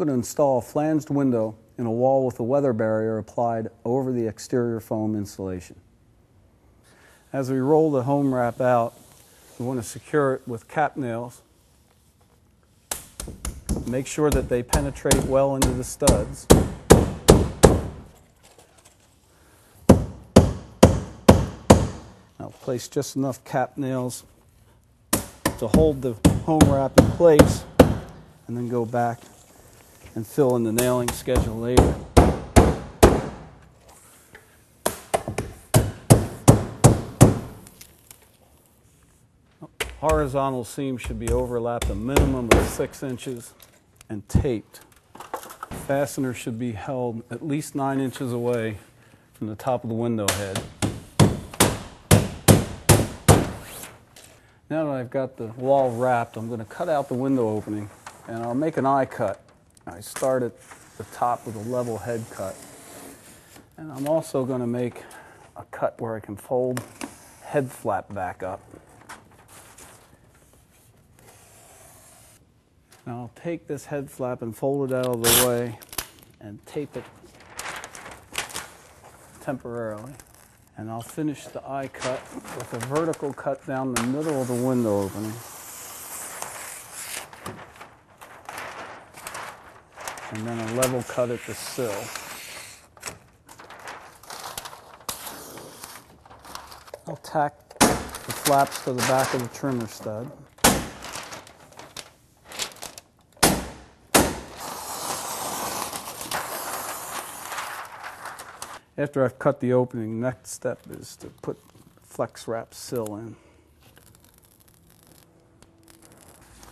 going to install a flanged window in a wall with a weather barrier applied over the exterior foam insulation. As we roll the HomeWrap out, we want to secure it with cap nails. Make sure that they penetrate well into the studs. Now place just enough cap nails to hold the home wrap in place and then go back and fill in the nailing schedule later. Horizontal seam should be overlapped a minimum of six inches and taped. Fastener should be held at least nine inches away from the top of the window head. Now that I've got the wall wrapped, I'm going to cut out the window opening and I'll make an eye cut. I start at the top with a level head cut. And I'm also going to make a cut where I can fold head flap back up. Now I'll take this head flap and fold it out of the way and tape it temporarily. And I'll finish the eye cut with a vertical cut down the middle of the window opening. And then a level cut at the sill. I'll tack the flaps to the back of the trimmer stud. After I've cut the opening, next step is to put FlexWrap sill in.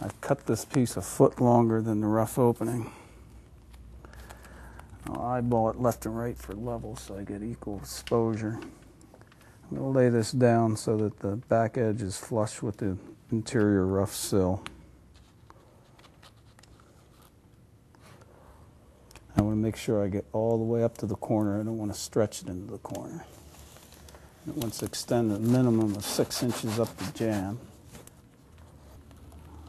I've cut this piece a foot longer than the rough opening. Eyeball it left and right for level so I get equal exposure. I'm going to lay this down so that the back edge is flush with the interior rough sill. I want to make sure I get all the way up to the corner. I don't want to stretch it into the corner. It wants to extend a minimum of six inches up the jamb.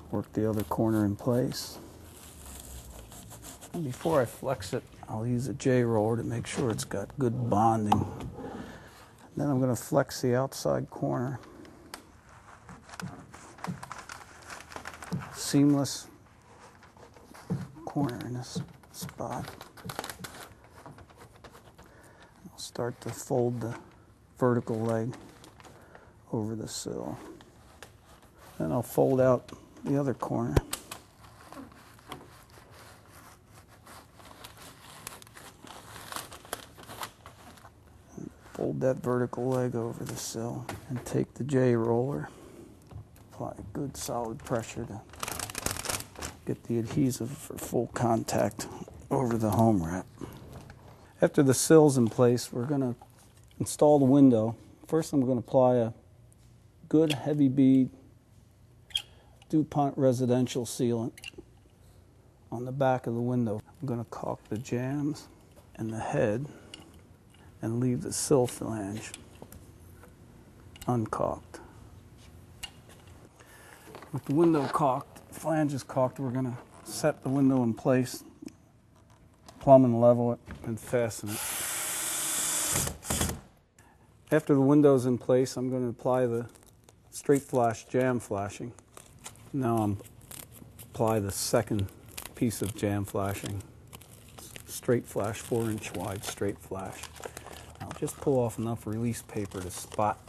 Work the other corner in place. And before I flex it, I'll use a J roller to make sure it's got good bonding. Then I'm going to flex the outside corner. Seamless corner in this spot. I'll start to fold the vertical leg over the sill. Then I'll fold out the other corner. That vertical leg over the sill and take the J roller. Apply good solid pressure to get the adhesive for full contact over the HomeWrap. After the sill's in place, we're going to install the window. First, I'm going to apply a good heavy bead DuPont residential sealant on the back of the window. I'm going to caulk the jambs and the head and leave the sill flange uncaulked. With the window caulked, flange is caulked, we're going to set the window in place plumb and level it and fasten it. After the window's in place, I'm going to apply the straight flash jamb flashing. Now I'm apply the second piece of jamb flashing. StraightFlash, four inch wide StraightFlash. Just pull off enough release paper to spot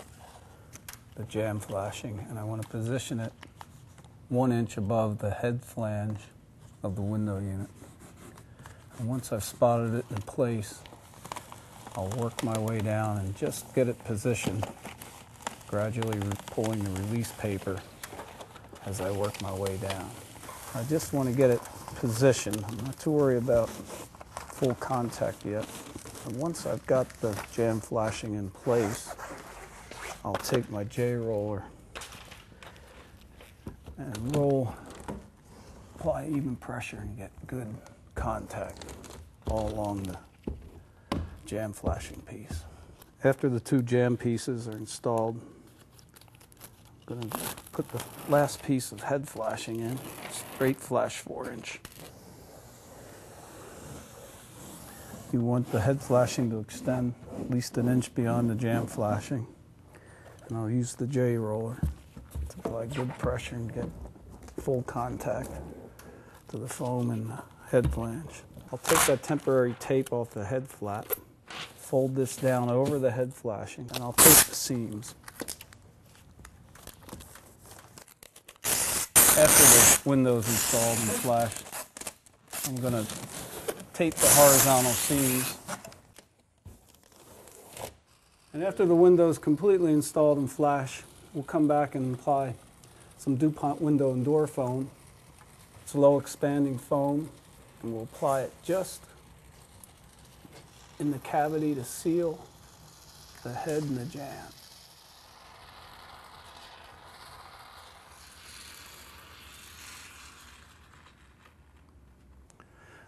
the jamb flashing and I want to position it one inch above the head flange of the window unit. And once I've spotted it in place, I'll work my way down and just get it positioned, gradually pulling the release paper as I work my way down. I just want to get it positioned. I'm not too worried about full contact yet. And once I've got the jamb flashing in place, I'll take my J roller and roll, apply even pressure and get good contact all along the jamb flashing piece. After the two jamb pieces are installed, I'm going to put the last piece of head flashing in, StraightFlash 4 inch. You want the head flashing to extend at least an inch beyond the jamb flashing. And I'll use the J roller to apply good pressure and get full contact to the foam and the head flange. I'll take that temporary tape off the head flap, fold this down over the head flashing, and I'll tape the seams. After the window's installed and flashed, I'm going to tape the horizontal seams. And after the window is completely installed and flash, we'll come back and apply some DuPont window and door foam. It's low expanding foam, and we'll apply it just in the cavity to seal the head and the jamb.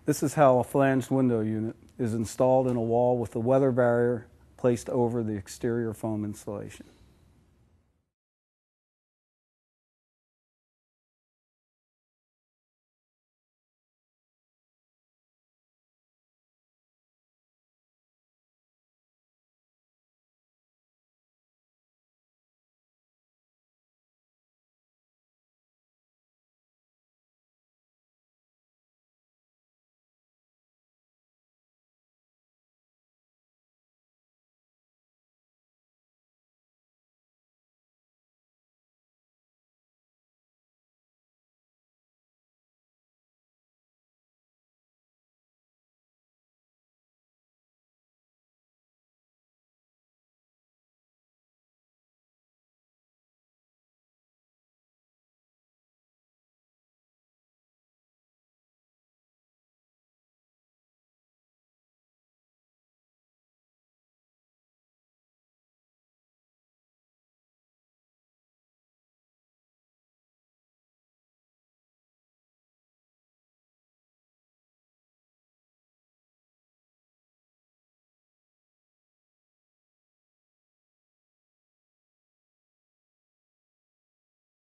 This is how a flanged window unit is installed in a wall with the weather barrier placed over the exterior foam insulation.